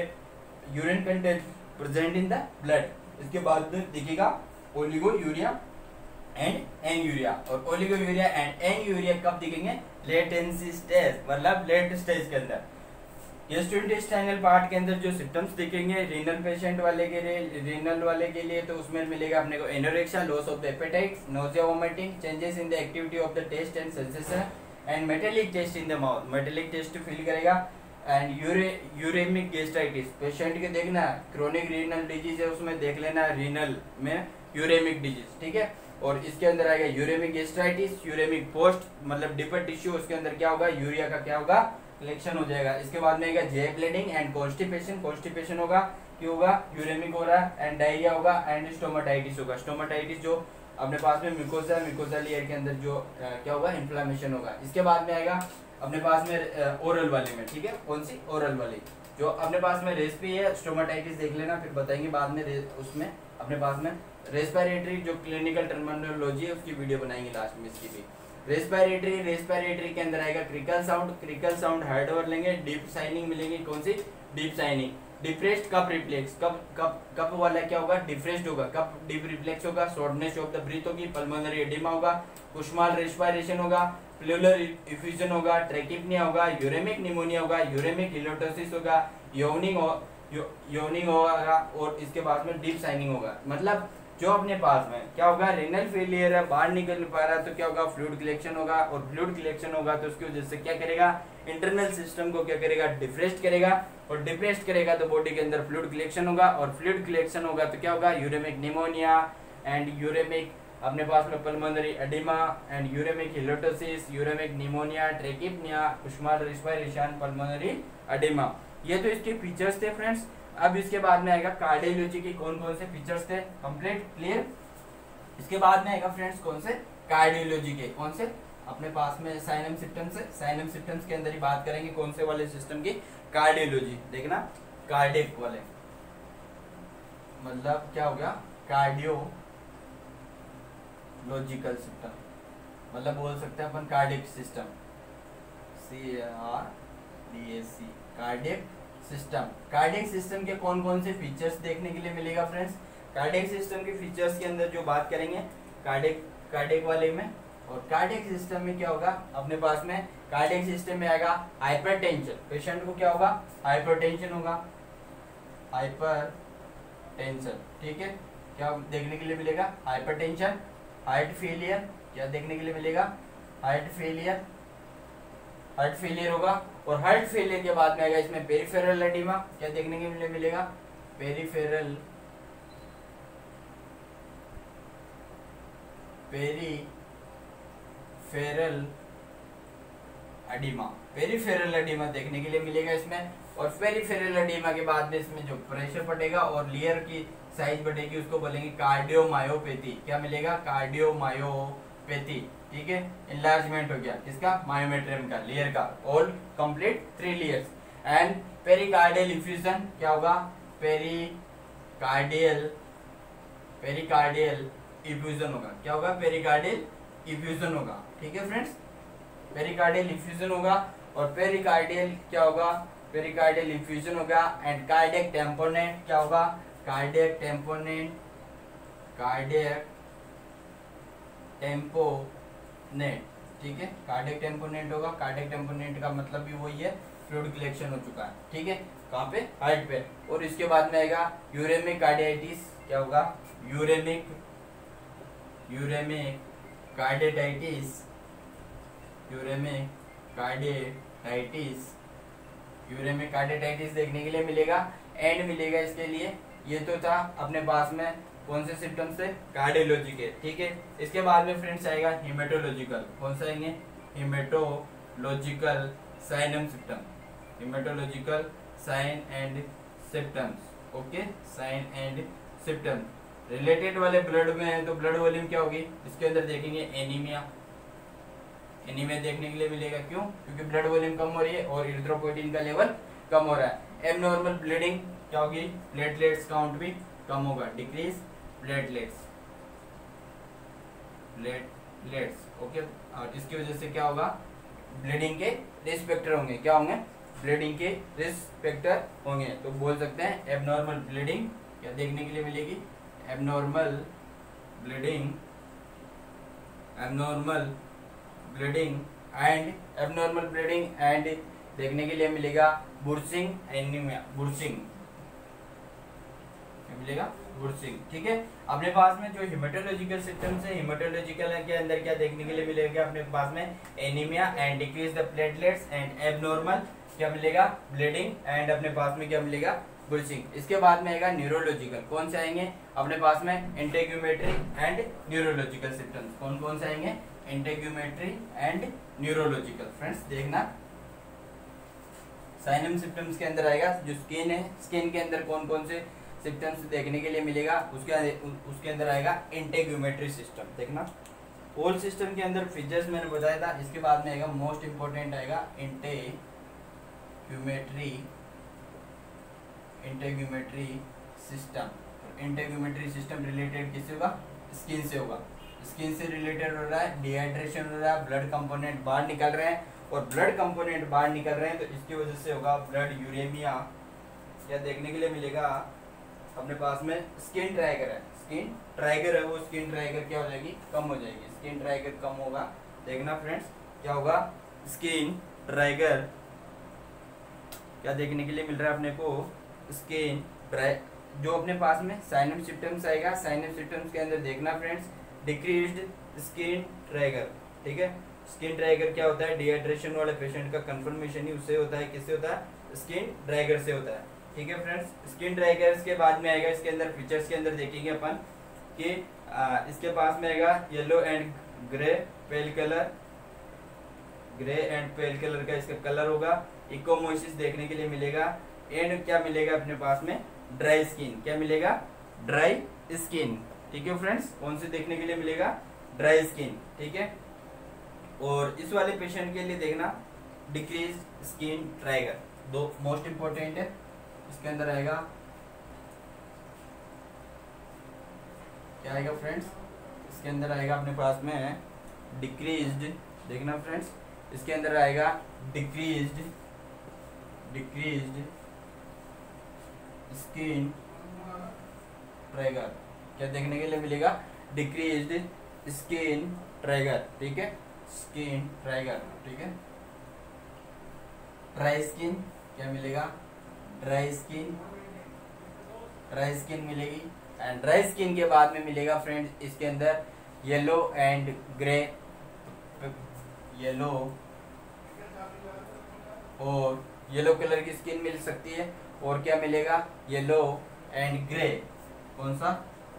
urine content present in the blood. इसके बाद में दिखेगा oliguria and anuria और oliguria and anuria कब दिखेंगे? लेटेंसी स्टेज मतलब लेट स्टेज के अंदर। गेस्ट्रोइंटेस्टाइनल पार्ट के अंदर जो सिम्टम्स दिखेंगे रीनल पेशेंट वाले के लिए रीनल वाले के लिए तो उसमें मिलेगा अपने को anorexia loss of the appetite nausea vomiting changes in the activity of the taste and sensation and metallic taste in the mouth metallic taste feel करेगा। एंड यूरे यूरेमिक गेस्ट्राइटिस पेशेंट के देखना क्रोनिक रीनल डिज़ीज़ है उसमें देख लेना renal में uraemic disease ठीक है? और इसके अंदर आएगा यूरेमिक गेस्ट्राइटिस यूरेमिक पोस्ट मतलब डिपर टिश्यू उसके अंदर क्या होगा? यूरिया का क्या होगा? कलेक्शन हो जाएगा। इसके बाद में आएगा जे ब्लीडिंग एंड कॉन्स्टिपेशन कॉन्स्टिपेशन होगा क्यों होगा? यूरेमिक हो रहा है एंड डायरिया होगा एंड स्टोमाटाइटिस होगा। स्टोमाटाइटिस जो अपने पास में मिकोसा मिकोसा लेयर के अंदर जो आ, क्या होगा? इन्फ्लामेशन होगा। इसके बाद में आएगा अपने पास में ओरल वाले में, ठीक है? कौन सी? ओरल वाली। जो अपने पास में रेस्पी है स्टोमाटाइटिस देख लेना, फिर बताएँगे बाद में उसमें, अपने पास में। रेस्पिरेटरी जो क्लिनिकल टर्मिनोलॉजी है, उसकी वीडियो बनाएँगे लास्ट में इसकी भी। रेस्पिरेटरी रेस्पिरेटरी के अंदर आएगा crackle sound crackle sound heard over लेंगे डीप साइनिंग मिलेंगी, कौन सी? Deep sighing depressed cough reflex cough cough cough वाला क्या होगा? डिफ्रेस्ड होगा। कप डीप रिफ्लेक्स होगा शॉर्टनेस ऑफ़ द ब्रीथ होगी पल्मोनरी एडिमा होगा कुशमाल रेस्पिरेशन होगा प्लूलर इफ्यूजन होगा ट्रेकिपनिया होगा यूरेमिक निमोनिया होगा यूरेमिक हिलोटोसिस होगा योनिंग योनिंग होगा, और इसके बाद में डीप साइनिंग होगा। मतलब जो अपने पास में, क्या होगा रेनल फेलियर है, बाहर निकल पा रहा है तो क्या होगा फ्लूड कलेक्शन होगा, और फ्लूड कलेक्शन होगा तो उसकी वजह से क्या करेगा इंटरनल सिस्टम को क्या करेगा डिप्रेस्ड करेगा, और डिप्रेस्ड करेगा तो बॉडी के अंदर फ्लूड कलेक्शन होगा, और फ्लूड कलेक्शन होगा तो क्या होगा यूरेमिक निमोनिया एंड यूरेमिक अपने पास में pulmonary edema and uremic halitosis uremic pneumonia tachypnea Kussmaul respiration pulmonary edema ये तो इसके फीचर्स थे फ्रेंड्स अब इसके बाद में आएगा कार्डियोलॉजी के कौन कौन से फीचर्स थे. कंप्लीट क्लियर इसके बाद में आएगा फ्रेंड्स कौन से? कार्डियोलॉजी के. कौन से? अपने पास में साइनम सिस्टम्स है. साइनम सिस्टम्स के अंदर ही बात करेंगे कौन से वाले सिस्टम की? कार्डियोलॉजी देखना. कार्डिक वाले. मतलब क्या हो गया? कार्डियो लॉजिकल सिस्टम मतलब बोल सकते हैं अपन cardiac system C R D S C cardiac system cardiac system के कौन कौन से फीचर्स देखने के लिए मिलेगा फ्रेंड्स कार्डियक सिस्टम के फीचर्स के अंदर जो बात करेंगे कार्डियक कार्डियक वाले में, और कार्डियक सिस्टम में क्या होगा? अपने पास में कार्डिक सिस्टम में आएगा हाइपरटेंशन पेशेंट को क्या होगा? हाइपरटेंशन होगा. हाइपर टेंशन ठीक है? क्या देखने के लिए मिलेगा? हाइपरटेंशन हार्ट फेलियर क्या देखने के लिए मिलेगा। हार्ट फेलियर हार्ट फेलियर होगा और हार्ट फेलियर के बाद में आएगा इसमें पेरीफेरल एडिमा क्या देखने के लिए मिलेगा। Peripheral peripheral edema. Peripheral edema देखने के लिए मिलेगा इसमें। और पेरीफेरल एडिमा के बाद में इसमें जो प्रेशर पड़ेगा और लियर की साइज़ बढ़ेगी, उसको बोलेंगे कार्डियोमायोपैथी क्या मिलेगा? कार्डियोमायोपैथी ठीक है? इनलार्जमेंट हो गया किसका मायोमेट्रियम का लेयर का। All complete three layers and pericardial effusion क्या होगा? पेरिकार्डियल पेरिकार्डियल इफ्यूजन होगा। क्या होगा? पेरिकार्डियल इफ्यूजन होगा। ठीक है फ्रेंड्स पेरिकार्डियल इफ्यूजन होगा और पेरिकार्डियल क्या होगा? पेरिकार्डियल इफ्यूजन होगा एंड कार्डियक टेम्पोनेंट क्या होगा? Cardiac tamponade cardiac tamponade ठीक है? कार्डिक टेम्पोनेंट होगा। कार्डिक टेम्पोनेंट का मतलब भी वही है फ्लूड कलेक्शन हो चुका है, ठीक है? कहाँ पे? हार्ट पे। और इसके बाद में आएगा यूरेमिक कार्डियाइटिस क्या होगा? Uremic uremic carditis uremic carditis uremic carditis देखने के लिए मिलेगा एंड मिलेगा इसके लिए। ये तो था अपने पास में कौन से सिम्टम्स थे? कार्डियोलॉजी के, ठीक है? इसके बाद में फ्रेंड्स आएगा हिमेटोलॉजिकल कौन सा आएँगे? Hematological sign and symptom hematological sign and symptoms okay sign and symptom related वाले ब्लड में है तो ब्लड वॉल्यूम क्या होगी? इसके अंदर देखेंगे एनीमिया एनीमिया देखने के लिए मिलेगा क्यों? क्योंकि ब्लड वॉल्यूम कम हो रही है और इरिथ्रोपोइटिन का लेवल कम हो रहा है। एबनॉर्मल ब्लीडिंग क्या होगी? प्लेटलेट्स काउंट भी कम होगा। डिक्रीज प्लेटलेट्स प्लेटलेट्स ओके और इसकी वजह से क्या होगा? ब्लीडिंग के रिस्पेक्टर होंगे। क्या होंगे? ब्लीडिंग के रिस्पेक्टर होंगे। तो बोल सकते हैं एबनॉर्मल ब्लीडिंग क्या देखने के लिए मिलेगी। Abnormal bleeding abnormal bleeding and abnormal bleeding and देखने के लिए मिलेगा बुर्सिंग एनीमिया बुर्सिंग। मिलेगा? बुर्सिंग, ठीक है? अपने पास में जो हिमेटोलॉजिकल सिस्टम्स है हिमेटोलॉजिकल के अंदर क्या देखने के लिए मिलेगा अपने पास में? Anemia and decrease the platelets and abnormal क्या मिलेगा? ब्लीडिंग एंड अपने पास में क्या मिलेगा? बुर्सिंग। इसके बाद में आएगा न्यूरोलॉजिकल कौन से आएँगे? अपने पास में इंटेग्यूमेट्री एंड न्यूरोलॉजिकल सिस्टम्स कौन कौन से आएँगे? इंटेग्यूमेट्री एंड न्यूरोलॉजिकल फ्रेंड्स देखना। साइनम सिम्टम्स के अंदर आएगा। जो स्किन है स्किन के अंदर कौन कौन से सिम्टम्स देखने के लिए मिलेगा, उसके उसके अंदर आएगा इंटेग्यूमेट्री सिस्टम देखना। ओल सिस्टम के अंदर फीचर्स मैंने बताया था, इसके बाद में आएगा मोस्ट इंपॉर्टेंट आएगा integumentary integumentary system integumentary system related किससे होगा? स्किन से होगा। स्किन से रिलेटेड हो रहा है डिहाइड्रेशन हो रहा है ब्लड कंपोनेंट बाहर निकल रहे हैं। और ब्लड कंपोनेंट बाहर निकल रहे हैं तो इसकी वजह से होगा ब्लड यूरेमिया या देखने के लिए मिलेगा अपने पास में। स्किन ट्राइगर है। स्किन ट्राइगर है वो। स्किन ट्राइगर क्या हो जाएगी? कम हो जाएगी। स्किन ट्राइगर कम होगा। देखना फ्रेंड्स क्या होगा? स्किन ट्राइगर क्या देखने के लिए मिल रहा है अपने को? स्किन जो अपने पास में साइनम सिम्टम्स आएगा साइनम सिम्टम्स के अंदर देखना फ्रेंड्स डिक्रीज स्किन ट्राइगर ठीक है? स्किन ड्राइगर क्या होता है? डिहाइड्रेशन वाले पेशेंट का कंफर्मेशन ही उससे होता है। किससे होता है? स्किन ड्राइगर से होता है। ठीक है फ्रेंड्स स्किन ड्राइगर के बाद में आएगा इसके अंदर फीचर्स के अंदर देखेंगे अपन कि आ, इसके पास में आएगा yellow and grey pale colour grey and pale colour का इसका कलर होगा। इकोमोसिस देखने के लिए मिलेगा। एंड क्या मिलेगा अपने पास में? ड्राई स्किन क्या मिलेगा? ड्राई स्किन ठीक है फ्रेंड्स? कौन से देखने के लिए मिलेगा ड्राई स्किन, ठीक है? और इस वाले पेशेंट के लिए देखना डिक्रीज स्किन ट्राइगर दो मोस्ट इंपॉर्टेंट है। इसके अंदर आएगा। क्या आएगा फ्रेंड्स? इसके अंदर आएगा अपने पास में डिक्रीज्ड देखना फ्रेंड्स। इसके अंदर आएगा डिक्रीज्ड डिक्रीज्ड स्किन ट्राइगर क्या देखने के लिए मिलेगा? डिक्रीज स्किन ट्राइगर ठीक है? स्किन ट्राइगर ठीक है? ड्राई स्किन क्या मिलेगा? ड्राई स्किन ड्राई स्किन मिलेगी। एंड ड्राई स्किन के बाद में मिलेगा फ्रेंड्स इसके अंदर येलो एंड ग्रे येलो और येलो कलर की स्किन मिल सकती है। और क्या मिलेगा? येलो एंड ग्रे कौन सा?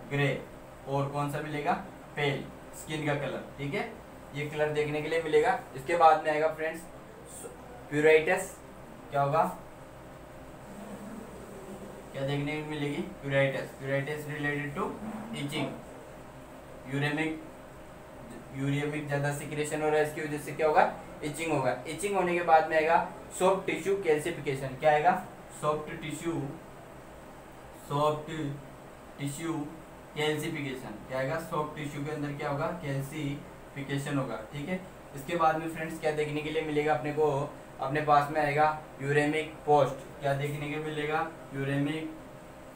ग्रे, और कौन सा मिलेगा? पेल स्किन का कलर ठीक है? ये कलर देखने के लिए मिलेगा। इसके बाद में आएगा फ्रेंड्स प्यूराइटस क्या होगा? क्या देखने को मिलेगी? Pruritus pruritus related to itching uremic uremic ज़्यादा सिक्रेशन हो रहा है, इसकी वजह से क्या होगा? इचिंग होगा। इचिंग होने के बाद में आएगा सॉफ्ट टिश्यू कैल्सिफिकेशन क्या आएगा? Soft tissue soft tissue calcification क्या आएगा सॉफ्ट टिश्यू के अंदर क्या होगा? कैल्सिफिकेशन होगा, ठीक है? इसके बाद में फ्रेंड्स क्या देखने के लिए मिलेगा अपने को? अपने पास में आएगा यूरेमिक पोस्ट क्या देखने के मिलेगा? यूरेमिक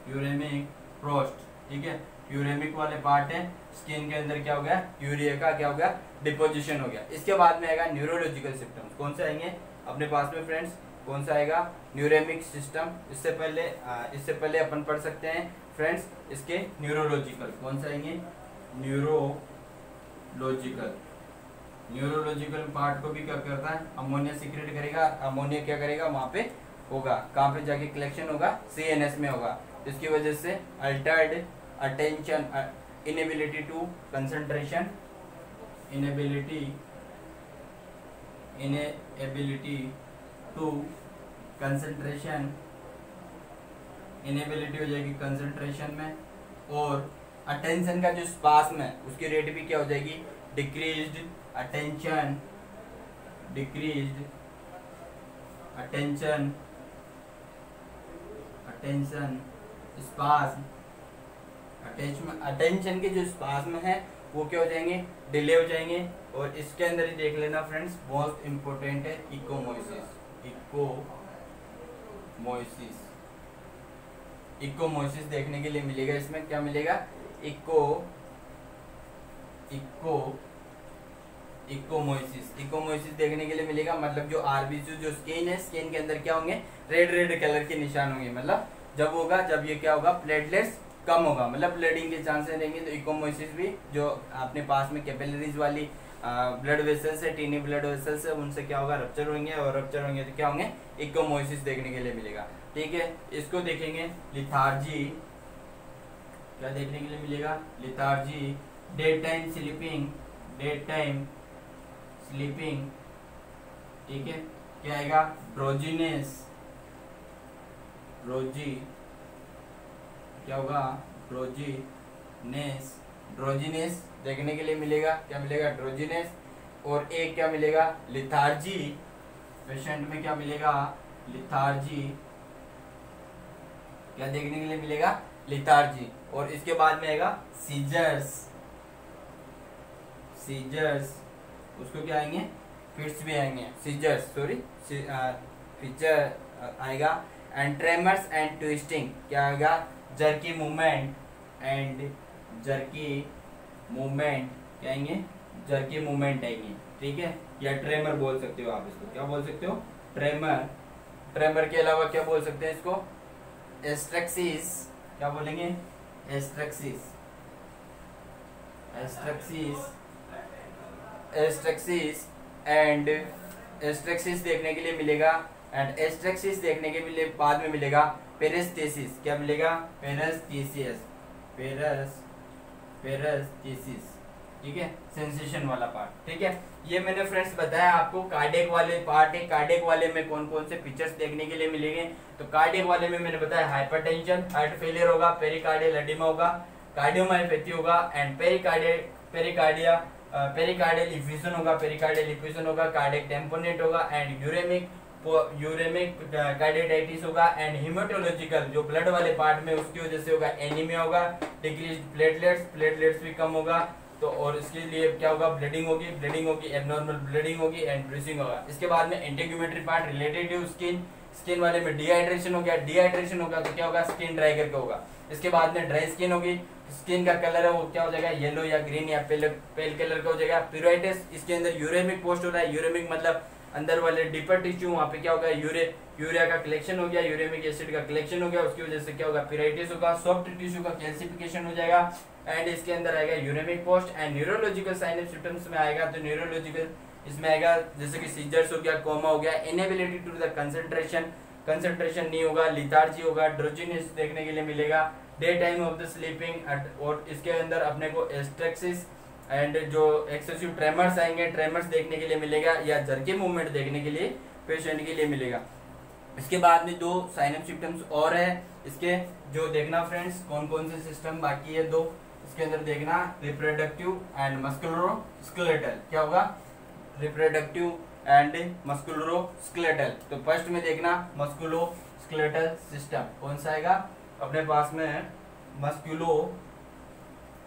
यूरेमिक प्रोस्ट ठीक है? यूरेमिक वाले पार्ट है स्किन के अंदर क्या हो गया? यूरिया का क्या हो गया? डिपोजिशन हो गया। इसके बाद में आएगा न्यूरोलॉजिकल सिम्टम्स कौन से आएँगे? अपने पास में फ्रेंड्स कौन सा आएगा? न्यूरेमिक सिस्टम इससे पहले इससे पहले अपन पढ़ सकते हैं। फ्रेंड्स इसके न्यूरोलॉजिकल कौन से आएँगे? न्यूरोलॉजिकल न्यूरोलॉजिकल पार्ट को भी क्या करता है? अमोनिया सिक्रेट करेगा अमोनिया क्या करेगा? वहाँ पे होगा। कहाँ पे जाके कलेक्शन होगा? सीएनएस में होगा। इसकी वजह से altered attention inability to concentration inability inability to concentration inability हो जाएगी कंसंट्रेशन में, और अटेंशन का जो स्पास में, उसकी रेट भी क्या हो जाएगी? Decreased attention decreased attention attention span attention attention के जो पास में है, वो क्या हो जाएँगे? डिले हो जाएँगे, और इसके अंदर ही देख लेना फ्रेंड्स मोस्ट इम्पोर्टेंट है इकोमोसिस इको मोइसिस इकोमोसिस देखने के लिए मिलेगा, इसमें क्या मिलेगा? Eco eco, इकोमोसिस। इकोमोसिस देखने के लिए मिलेगा मतलब जो आरबीसी जो स्किन है स्किन के अंदर क्या होंगे? रेड रेड कलर के निशान होंगे मतलब जब होगा, जब ये क्या होगा? प्लेटलेट्स कम होगा मतलब ब्लडिंग के चांसेस रहेंगे तो इकोमोसिस भी जो अपने पास में कैपिलरीज वाली ब्लड वेसल्स है टीनी ब्लड वेसल्स है, उनसे क्या होगा? रप्चर होंगे, और रप्चर होंगे तो क्या होंगे? इकोमोसिस देखने के लिए मिलेगा। ठीक है, इसको देखेंगे लिथार्जी। क्या देखने के लिए मिलेगा? Lethargy day time sleeping day time sleeping ठीक है, क्या आएगा? ड्रोजीनेस ड्रोजी क्या होगा? ड्रोजीनेस ड्रोजीनेस देखने के लिए मिलेगा, क्या मिलेगा? ड्रोजीनेस और एक क्या मिलेगा? लिथार्जी। पेशेंट में क्या मिलेगा? लिथार्जी। क्या देखने के लिए मिलेगा लिथार्जी और इसके बाद में आएगा सीजर्स। सीजर्स। उसको क्या आएँगे? फिट्स भी आएँगे। सीजर्स सॉरी फीचर आएगा। एंड ट्रेमर्स एंड ट्विस्टिंग क्या आएगा? Jerky movement and jerky movement, क्या आएँगे? जर्की मूवमेंट आएँगे। ठीक है? या ट्रेमर बोल सकते हो आप इसको। क्या बोल सकते हो? ट्रेमर ट्रेमर के अलावा क्या बोल सकते हैं इसको? एस्ट्रेक्सिस क्या बोलेंगे? एस्ट्रेक्सिस एस्ट्रेक्सिस एस्ट्रेक्सिस एंड एस्ट्रेक्सिस देखने के लिए मिलेगा एंड एस्ट्रेक्सिस देखने के लिए बाद में मिलेगा पेरेस्थेसिस क्या मिलेगा? पेरेस्थेसिस पेरस पेरेस्थेसिस ठीक है? सेंसेशन वाला पार्ट ठीक है? ये मैंने फ्रेंड्स बताया आपको कार्डियक वाले पार्ट है कार्डियक वाले में कौन कौन से फीचर्स देखने के लिए मिलेंगे। तो कार्डियक वाले में मैंने बताया हाइपरटेंशन हार्ट फेलियर होगा पेरिकार्डियल एडिमा होगा कार्डियोमायोपैथी होगा and pericardia pericardia pericardial effusion होगा पेरिकार्डियल इफ्यूजन होगा कार्डियक टेम्पोनेट होगा एंड यूरेमिक यूरेमिक कार्डियाटाइटिस होगा एंड हिमेटोलॉजिकल जो ब्लड वाले पार्ट में उसकी वजह से होगा एनीमिया होगा डिक्रीज प्लेटलेट्स प्लेटलेट्स भी कम होगा तो और इसके लिए क्या होगा? ब्लीडिंग होगी ब्लीडिंग होगी एबनॉर्मल ब्लीडिंग होगी एंड ब्रीसिंग होगा। इसके बाद में integumentary part related to skin skin वाले में डिहाइड्रेशन हो गया डिहाइड्रेशन होगा तो क्या होगा? स्किन ड्राई करके होगा। इसके बाद में ड्राई स्किन होगी स्किन का कलर है वो क्या हो जाएगा? येलो या ग्रीन या पेल पेल कलर का हो जाएगा। प्यूराइटिस इसके अंदर यूरेमिक पोस्ट हो रहा है। यूरेमिक मतलब अंदर वाले डीपर टिश्यू वहाँ पे क्या होगा? यूरे, यूरिया का कलेक्शन हो गया, यूरेमिक एसिड का कलेक्शन हो गया, उसकी वजह से क्या होगा? पिराइटिस होगा सॉफ्ट टिश्यू का कैल्सिफिकेशन हो जाएगा एंड इसके अंदर आएगा uremic post and neurological sign symptoms में आएगा तो न्यूरोलॉजिकल इसमें आएगा, जैसे कि सीजर्स हो गया कोमा हो गया inability to the concentration concentration नहीं होगा लिथार्जी होगा ड्रोजिनिस देखने के लिए मिलेगा day time of the sleeping और इसके अंदर अपने को एस्ट्रेक्सिस एंड जो एक्सेसिव ट्रेमर्स आएँगे ट्रेमर्स देखने के लिए मिलेगा या जर्के मूवमेंट देखने के लिए पेशेंट के लिए मिलेगा। इसके बाद में दो साइनम सिम्टम्स और है। इसके जो देखना फ्रेंड्स कौन कौन से सिस्टम बाकी है दो, इसके अंदर देखना रिप्रोडक्टिव एंड मस्कुलरो स्केलेटल क्या होगा? रिप्रोडक्टिव एंड मस्कुलरो स्केलेटल तो फ़र्स्ट में देखना मस्कुलो स्केलेटल सिस्टम कौन सा आएगा? अपने पास में musculo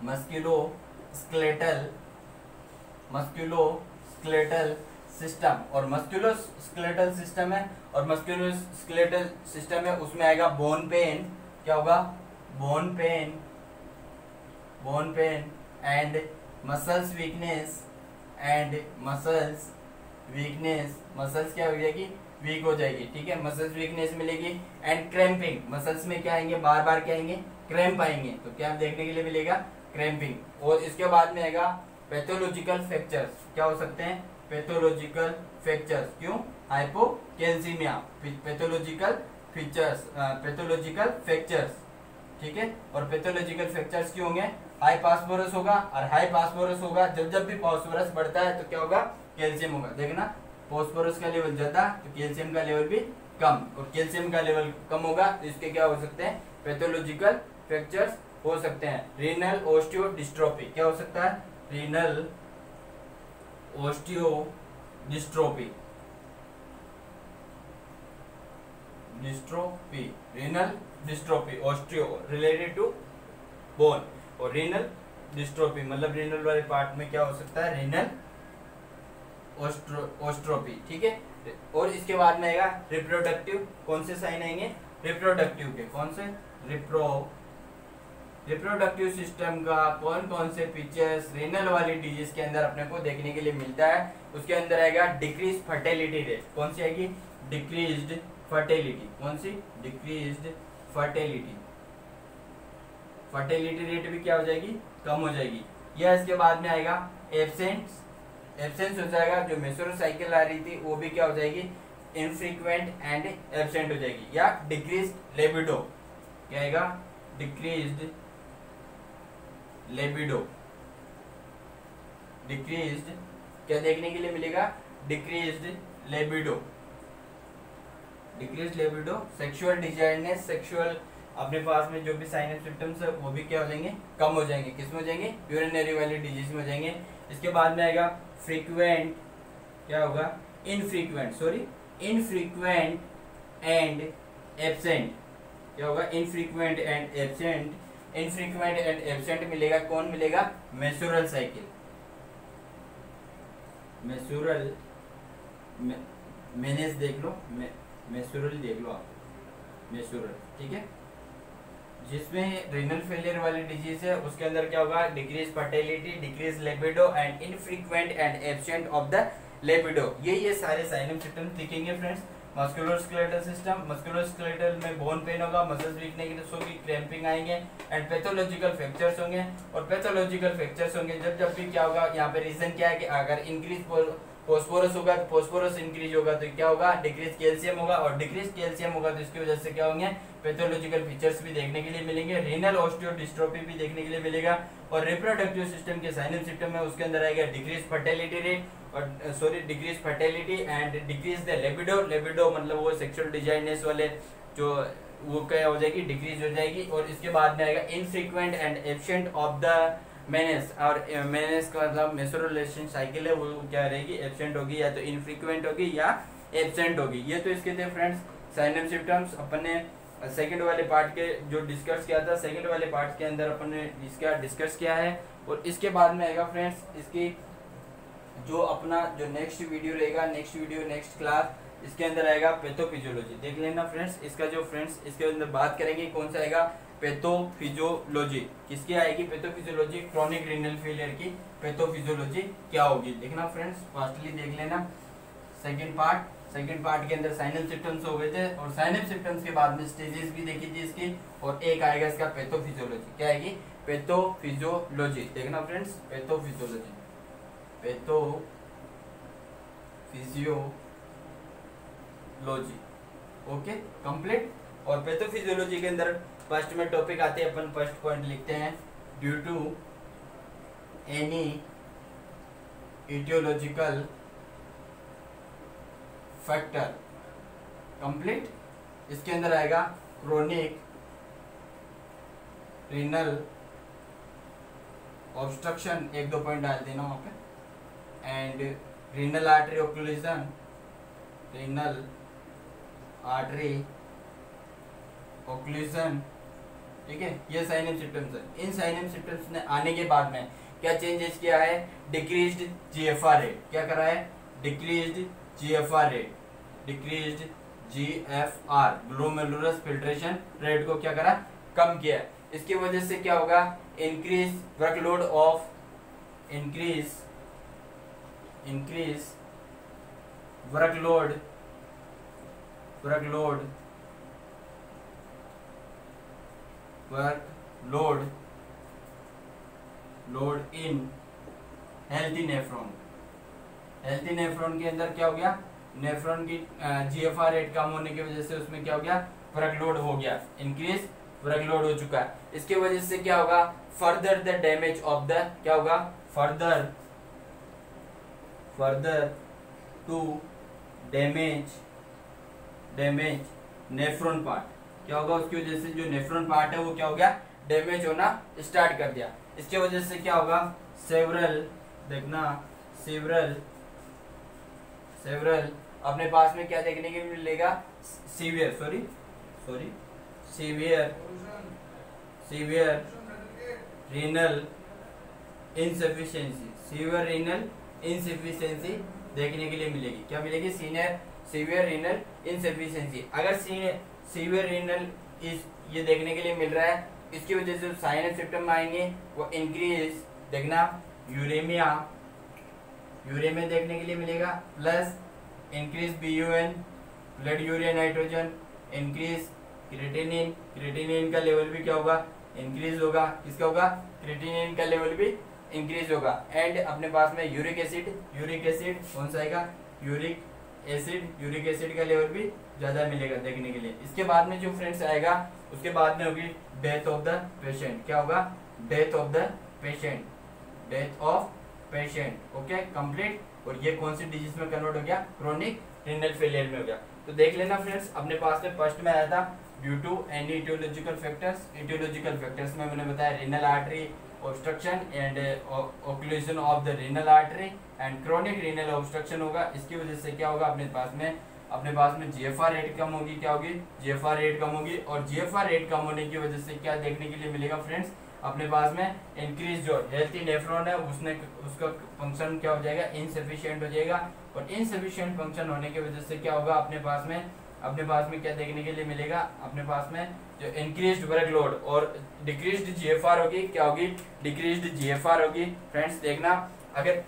मस्कुलो skeletal musculo skeletal system और मस्कुलो स्केलेटल सिस्टम है, और मस्कुलो स्केलेटल सिस्टम है उसमें आएगा बोन पेन क्या होगा? Bone pain bone pain and muscles weakness and muscles weakness muscles क्या हो जाएगी? वीक हो जाएगी, ठीक है? मसल्स वीकनेस मिलेगी एंड क्रैम्पिंग मसल्स में क्या आएँगे? बार बार क्या आएँगे? क्रैम्प आएँगे. तो क्या देखने के लिए मिलेगा? क्रैम्पिंग और इसके बाद में आएगा पैथोलॉजिकल फ्रैक्चर्स क्या हो सकते हैं? पैथोलॉजिकल फ्रैक्चर्स क्यों? Hypocalcaemia pathological features pathological fractures ठीक है? और पैथोलॉजिकल फ्रैक्चर्स क्यों होंगे? हाई पासफोरस होगा और हाई पासफोरस होगा। जब जब भी फास्फोरस बढ़ता है तो क्या होगा? कैल्शियम होगा। देखना फास्फोरस का लेवल ज़्यादा तो कैल्शियम का लेवल भी कम। और कैल्शियम का लेवल कम होगा तो इसके क्या हो सकते हैं? पैथोलॉजिकल फ्रैक्चर्स हो सकते हैं। रीनल ओस्टियो डिस्ट्रोफी क्या हो सकता है? Renal osteodystrophy dystrophy renal dystrophy osteo related to bone और रीनल डिस्ट्रोफी मतलब रीनल वाले पार्ट में क्या हो सकता है? रीनल ओस्ट्रोपी ठीक है? और इसके बाद में आएगा रिप्रोडक्टिव कौन से साइन आएँगे? रिप्रोडक्टिव के, कौन से? रिप्रो रिप्रोडक्टिव सिस्टम का कौन कौन से फीचर्स रेनल वाली डिज़ीज़ के अंदर अपने को देखने के लिए मिलता है, उसके अंदर आएगा डिक्रीज फर्टिलिटी रेट कौन सी आएगी? डिक्रीज फर्टिलिटी कौन सी? डिक्रीज फर्टिलिटी फर्टिलिटी रेट भी क्या हो जाएगी? कम हो जाएगी। या इसके बाद में आएगा एबसेंस एबसेंस हो जाएगा, जो मेसोरो साइकिल आ रही थी, वो भी क्या हो जाएगी? इनफ्रीक्वेंट एंड एबसेंट हो जाएगी। या डिक्रीज लेबिडो क्या आएगा? डिक्रीज लेबिडो डिक्रीज क्या देखने के लिए मिलेगा? Decrease libido decrease libido sexual desireness sexual अपने पास में जो भी साइन एंड सिम्टम्स है, वो भी क्या हो जाएँगे? कम हो जाएँगे। किसमें हो जाएँगे? यूरिनरी वाली डिज़ीज़ में हो जाएँगे। इसके बाद में आएगा फ्रीक्वेंट क्या होगा? Infrequent sorry infrequent and absent क्या होगा? Infrequent and absent infrequent and absent मिलेगा कौन मिलेगा? मेसुरल साइकिल मेसुरल मेनेस देख लो मे, मेसुरल देख लो आप। मेसुरल ठीक है? जिसमें रीनल फेलियर वाली डिज़ीज़ है उसके अंदर क्या होगा? Decrease fertility decrease libido and infrequent and absent of the libido ये ये सारे साइनम सिम्टम्स दिखेंगे फ्रेंड्स मस्कुलोस्केलेटल सिस्टम मस्कुलोस्केलेटल में बोन पेन होगा मसल्स वीकनेस होगी क्रैम्पिंग आएँगे एंड पैथोलॉजिकल फ्रैक्चर्स होंगे, और पैथोलॉजिकल फ्रैक्चर्स होंगे, जब जब भी क्या होगा, यहाँ पे रीजन क्या है कि अगर इंक्रीज फोस्फोरस होगा तो फोस्फोरस इंक्रीज होगा तो क्या होगा डिक्रीज कैल्शियम होगा, और डिक्रीज कैल्शियम होगा तो इसकी वजह से क्या होंगे पैथोलॉजिकल फीचर्स भी देखने के लिए मिलेंगे रीनल ऑस्टियोडिस्ट्रोफी भी देखने के लिए मिलेगा, और रिप्रोडक्टिव सिस्टम के साइनल सिस्टम में उसके अंदर आएगा डिक्रीज फर्टिलिटी रेट और sorry decrease fertility and decrease the libido libido मतलब वो सेक्सुअल डिजाइनेस वाले जो, वो क्या हो जाएगी डिक्रीज हो जाएगी, और इसके बाद में आएगा infrequent and absent of the menses और मेनेस का मतलब मेसोरोलेशन साइकिल है, वो क्या रहेगी एबसेंट होगी, या तो इनफ्रीक्वेंट होगी या एबसेंट होगी। ये तो इसके थे फ्रेंड्स साइनम सिम्टम्स अपन सेकंड वाले पार्ट के जो डिस्कस किया था सेकंड वाले पार्ट के अंदर अपन ने इसका डिस्कस किया है। और इसके बाद में आएगा फ्रेंड्स इसकी जो अपना जो नेक्स्ट वीडियो रहेगा नेक्स्ट वीडियो नेक्स्ट क्लास इसके अंदर आएगा पैथोफिजियोलॉजी देख लेना फ्रेंड्स इसका जो फ्रेंड्स इसके अंदर बात करेंगे, कौन सा आएगा? पैथोफिजियोलॉजी किसकी आएगी? पैथोफिजियोलॉजी क्रॉनिक रीनल फेलियर की पैथोफिजियोलॉजी क्या होगी? देखना फ्रेंड्स फास्टली देख लेना। सेकंड पार्ट सेकंड पार्ट के अंदर साइनल सिम्टम्स हो गए थे और साइनल सिम्टम्स के बाद में स्टेजेस भी देखी थी इसकी और एक आएगा इसका पैथोफिजियोलॉजी क्या आएगी? पैथोफिजियोलॉजी देखना friends pathophysiology pathophysiology okay complete और पैथोफिजियोलॉजी के अंदर फ़र्स्ट में टॉपिक आते हैं, अपन फ़र्स्ट पॉइंट लिखते हैं। Due to any aetiological factor complete इसके अंदर आएगा क्रोनिक रिनल ऑब्स्ट्रक्शन एक दो पॉइंट डाल देना वहाँ पे. And renal artery occlusion renal artery occlusion ठीक है? ये साइनम सिम्टम्स है. इन साइनम सिम्टम्स ने आने के बाद में क्या चेंजेस किया है? डिक्रीज जीएफआर रेट क्या करा है? Decrease GFR rate decrease GFR glomerulus filtration rate को क्या करा? कम किया। इसकी वजह से क्या होगा? Increase workload of increase increase workload workload work load load in healthy nephron healthy nephron के अंदर क्या हो गया? नेफ्रॉन की जीएफआर रेट कम होने की वजह से उसमें क्या हो गया? वर्कलोड हो गया। इंक्रीज वर्कलोड हो चुका है। इसके वजह से क्या होगा? Further the damage of the क्या होगा? Further further to damage damage nephron part क्या होगा उसकी वजह से? जो नेफ्रॉन पार्ट है वो क्या हो गया? डैमेज होना स्टार्ट कर दिया। इसके वजह से क्या होगा? सेवरल देखना सेवरल सेवरल अपने पास में क्या देखने के मिलेगा? Severe sorry sorry severe severe renal insufficiency severe renal insufficiency देखने के लिए मिलेगी। क्या मिलेगी? सीनियर सीवियर रीनल इनसफिशियंसी अगर सीवियर रीनल इस ये देखने के लिए मिल रहा है, इसकी वजह से साइन एंड सिम्टम आएँगे, वो इंक्रीज देखना यूरेमिया यूरेमिया देखने के लिए मिलेगा plus increase B U N blood urea nitrogen increase creatinine creatinine का लेवल भी क्या होगा? इंक्रीज होगा। किसका होगा? क्रिटेनिन का लेवल भी इंक्रीज होगा। एंड अपने पास में यूरिक एसिड यूरिक एसिड कौन सा आएगा? यूरिक एसिड यूरिक एसिड का लेवल भी ज़्यादा मिलेगा देखने के लिए। इसके बाद में जो फ्रेंड्स आएगा, उसके बाद में होगी डेथ ऑफ़ द पेशेंट क्या होगा? Death of the patient death of patient okay complete और ये कौन सी डिज़ीज़ में कन्वर्ट हो गया? क्रोनिक रिनल फेलियर में हो गया। तो देख लेना फ्रेंड्स अपने पास में फ़र्स्ट में आया था due to any aetiological factors aetiological factors में मैंने बताया renal artery obstruction and occlusion of the renal artery and chronic renal obstruction होगा। इसकी वजह से क्या होगा? अपने पास में, अपने पास में जीएफआर रेट कम होगी, क्या होगी? जीएफआर रेट कम होगी। और जीएफआर रेट कम होने की वजह से क्या देखने के लिए मिलेगा फ्रेंड्स अपने पास में इंक्रीज जो हेल्थी नेफ्रॉन है, उसने, उसका फ़ंक्शन क्या हो जाएगा? इनसफिशियंट हो जाएगा। और इनसफिशियंट फ़ंक्शन होने की वजह से क्या होगा? अपने पास में, अपने पास में क्या देखने के लिए मिलेगा? अपने पास में जो इंक्रीज वर्क लोड और डिक्रीज जीएफआर होगी, क्या होगी? डिक्रीज जीएफआर होगी। फ्रेंड्स देखना, अगर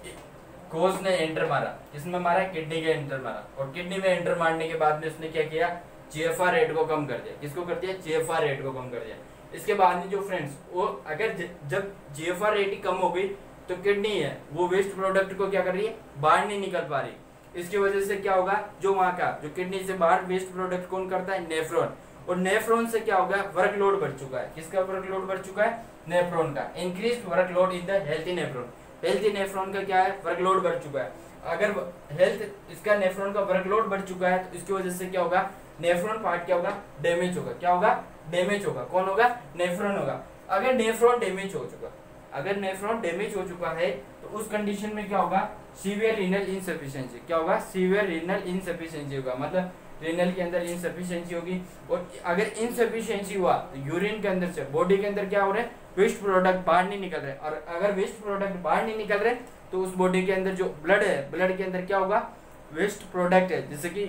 कोच ने एंटर मारा इसमें मारा? किडनी के एंटर मारा। और किडनी में एंटर मारने के बाद में उसने क्या किया? जीएफआर रेट को कम कर दिया। किसको कर दिया? जीएफआर रेट को कम कर दिया। इसके बाद में जो फ्रेंड्स वो अगर जब जीएफआर रेट कम हो गई तो किडनी है, वो वेस्ट प्रोडक्ट को क्या कर रही है? बाहर नहीं निकल पा रही। इसकी वजह से क्या होगा? जो वहाँ का, जो किडनी से बाहर वेस्ट प्रोडक्ट कौन करता है? नेफ्रॉन और नेफ्रॉन से क्या होगा? वर्कलोड बढ़ चुका है। किसका वर्कलोड बढ़ चुका है? नेफ्रॉन का। Increase workload in the healthy nephron health nephron का क्या है? वर्कलोड बढ़ चुका है। अगर हेल्थ इसका नेफ्रॉन का वर्कलोड बढ़ चुका है तो इसकी वजह से क्या होगा? नेफ्रॉन पार्ट क्या होगा? डैमेज होगा। क्या होगा? डैमेज होगा। कौन होगा? नेफ्रॉन होगा। अगर नेफ्रॉन डैमेज हो चुका, अगर नेफ्रॉन डैमेज हो चुका है तो उस कंडीशन में क्या होगा? सीवियर रीनल इनसफिशियंसी क्या होगा? सीवियर रीनल इनसफिशियंसी होगा। मतलब रीनल के अंदर इनसफिशियंसी होगी। और अगर इनसफिशियंसी हुआ तो यूरिन के अंदर से बॉडी के अंदर क्या हो रहा है? वेस्ट प्रोडक्ट बाहर नहीं निकल रहे और अगर वेस्ट प्रोडक्ट बाहर नहीं निकल रहे तो उस बॉडी के अंदर जो ब्लड है ब्लड के अंदर क्या होगा? वेस्ट प्रोडक्ट है। जैसे कि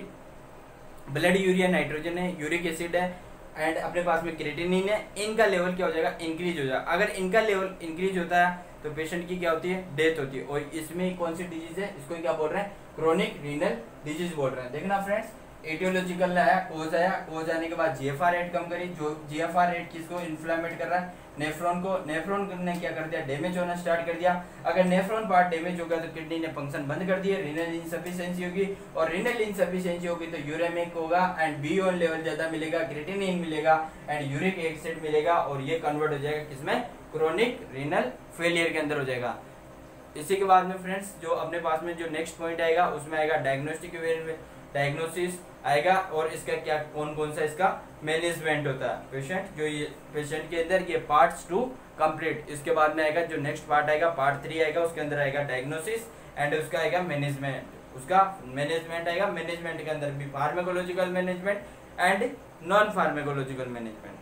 ब्लड यूरिया नाइट्रोजन है यूरिक एसिड है एंड अपने पास में क्रेटिनिन है, इनका लेवल क्या हो जाएगा? इंक्रीज हो जाएगा। अगर इनका लेवल इंक्रीज होता है तो पेशेंट की क्या होती है? डेथ होती है। और इसमें कौन सी डिज़ीज़ है? इसको क्या बोल रहे हैं? क्रोनिक रीनल डिज़ीज़ बोल रहे हैं। देखना फ्रेंड्स एटियोलॉजिकल आया कोज आया कोज आने के बाद जीएफआर रेट कम करी, जो जीएफआर रेट किसको इन्फ्लामेट कर रहा है नेफ्रॉन को नेफ्रॉन ने क्या कर दिया डैमेज होना स्टार्ट कर दिया। अगर नेफ्रॉन पार्ट डैमेज होगा तो किडनी ने फ़ंक्शन बंद कर दिया रीनल इनसफिशियंसी होगी और रीनल इनसफिशियंसी होगी तो यूरेमिक होगा एंड बी ऑन लेवल ज़्यादा मिलेगा क्रिटिनिन मिलेगा एंड यूरिक एसिड मिलेगा और ये कन्वर्ट हो जाएगा किसमें? क्रोनिक रिनल फेलियर के अंदर हो जाएगा। इसी के बाद में फ्रेंड्स जो अपने पास में जो नेक्स्ट पॉइंट आएगा, उसमें आएगा डायग्नोस्टिक डायग्नोसिस आएगा और इसका क्या कौन कौन सा इसका मैनेजमेंट होता है? पेशेंट जो ये पेशेंट के अंदर ये पार्ट्स टू कंप्लीट इसके बाद में आएगा, जो नेक्स्ट पार्ट आएगा पार्ट थ्री आएगा, उसके अंदर आएगा डायग्नोसिस एंड उसका आएगा मैनेजमेंट उसका मैनेजमेंट आएगा मैनेजमेंट के अंदर भी pharmacological management and non pharmacological management